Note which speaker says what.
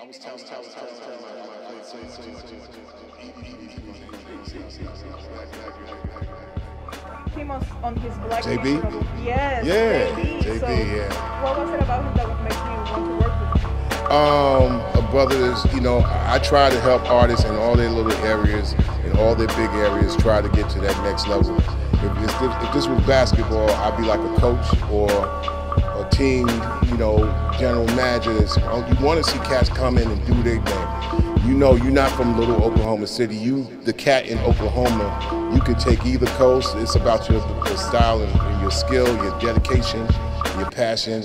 Speaker 1: I was telling, telling, telling, telling my, my, my, say, say,
Speaker 2: Him on, on his black
Speaker 1: Jabee?
Speaker 2: Panther- Yes.
Speaker 1: Yeah,
Speaker 2: Jabee.
Speaker 1: Jabee,
Speaker 2: So
Speaker 1: yeah.
Speaker 2: What was it about him that would make you want to work with him?
Speaker 1: Um, a brother is, you know, I I try to help artists in all their little areas, in all their big areas, try to get to that next level. If, if, this, if this was basketball, I'd be like a coach or a team, you know, general manager. That's, oh, you want to see cats come in and do their thing. You know, you're not from little Oklahoma City. You, the cat in Oklahoma, you can take either coast. It's about your, your style and your skill, your dedication, your passion